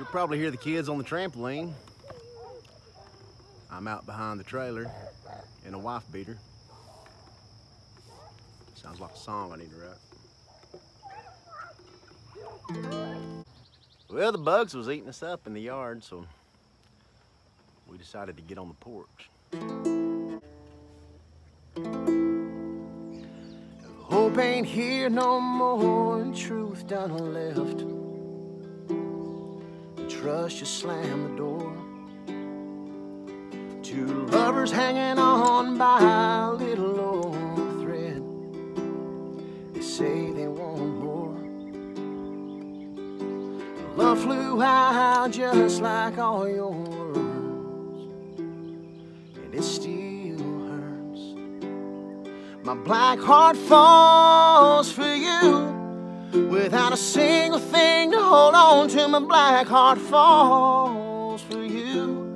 You'll probably hear the kids on the trampoline. I'm out behind the trailer in a wife beater. Sounds like a song I need to write. Well, the bugs was eating us up in the yard, so we decided to get on the porch. Hope ain't here no more, and truth done left. Trust just slam the door. Two lovers hanging on by a little old thread. They say they want more. Love flew high just like all your words, and it still hurts. My black heart falls for you without a single thing to hold on to. My black heart falls for you.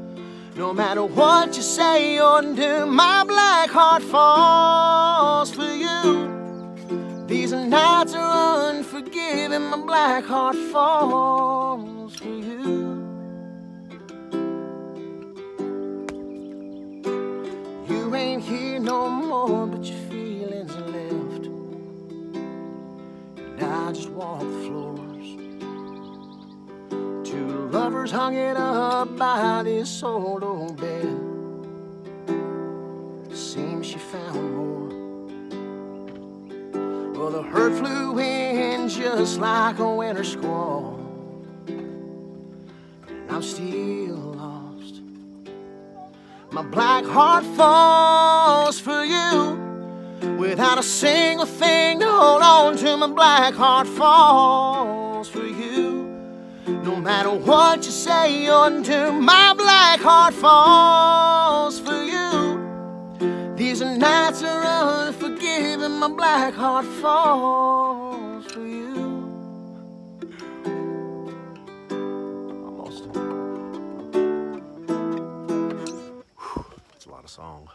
No matter what you say or do, my black heart falls for you. These nights are unforgiving, my black heart falls for you. You ain't here no more, but your just walk the floors. Two lovers hung it up by this old old bed. Seems she found more. Well, the hurt flew in just like a winter squall. And I'm still lost. My black heart falls for you. Without a single thing to hold on to, my black heart falls for you. No matter what you say do, my black heart falls for you. These are nights are unforgiving, my black heart falls for you. Almost. That's a lot of song.